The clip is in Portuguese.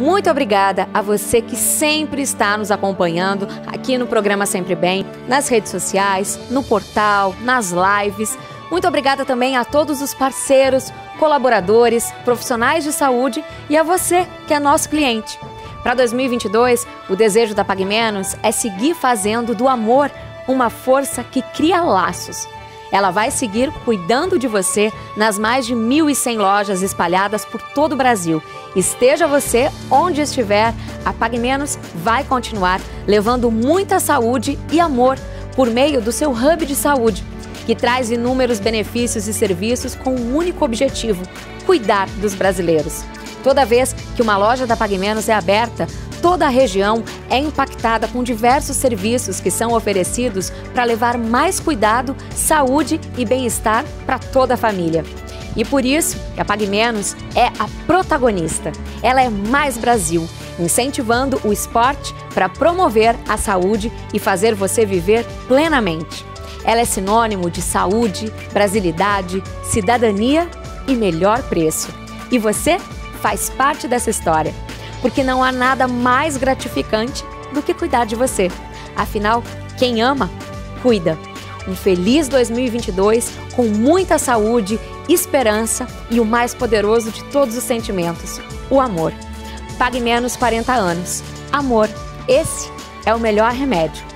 Muito obrigada a você que sempre está nos acompanhando aqui no programa Sempre Bem, nas redes sociais, no portal, nas lives. Muito obrigada também a todos os parceiros, colaboradores, profissionais de saúde e a você que é nosso cliente. Para 2022, o desejo da Pague Menos é seguir fazendo do amor uma força que cria laços. Ela vai seguir cuidando de você nas mais de 1.100 lojas espalhadas por todo o Brasil. Esteja você onde estiver, a Pague Menos vai continuar levando muita saúde e amor por meio do seu hub de saúde, que traz inúmeros benefícios e serviços com um único objetivo: cuidar dos brasileiros. Toda vez que uma loja da Pague Menos é aberta, toda a região é impactada com diversos serviços que são oferecidos para levar mais cuidado, saúde e bem-estar para toda a família. E por isso que a Pague Menos é a protagonista. Ela é mais Brasil, incentivando o esporte para promover a saúde e fazer você viver plenamente. Ela é sinônimo de saúde, brasilidade, cidadania e melhor preço. E você faz parte dessa história porque não há nada mais gratificante do que cuidar de você. Afinal, quem ama, cuida. Um feliz 2022 com muita saúde, esperança e o mais poderoso de todos os sentimentos, o amor. Pague menos 40 anos. Amor, esse é o melhor remédio.